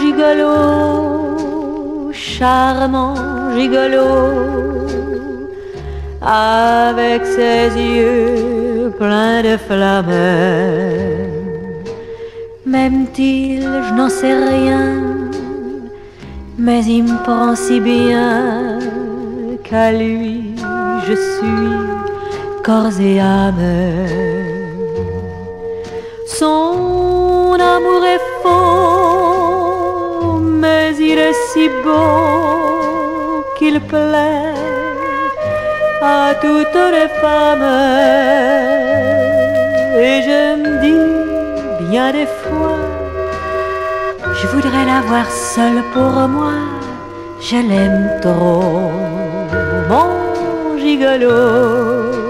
gigolo, charmant gigolo, avec ses yeux pleins de flammes. M'aime-t-il, je n'en sais rien, mais il me prend si bien qu'à lui je suis corps et âme. Son qu'il plaît à toutes les femmes. Et je me dis bien des fois, je voudrais l'avoir seule pour moi, je l'aime trop, mon gigolo.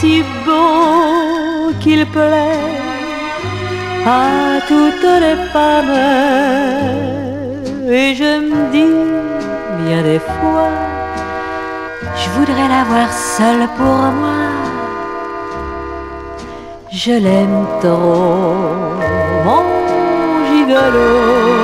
si beau qu'il plaît à toutes les femmes. Et je me dis bien des fois, je voudrais l'avoir seule pour moi. Je l'aime trop, mon gigolo.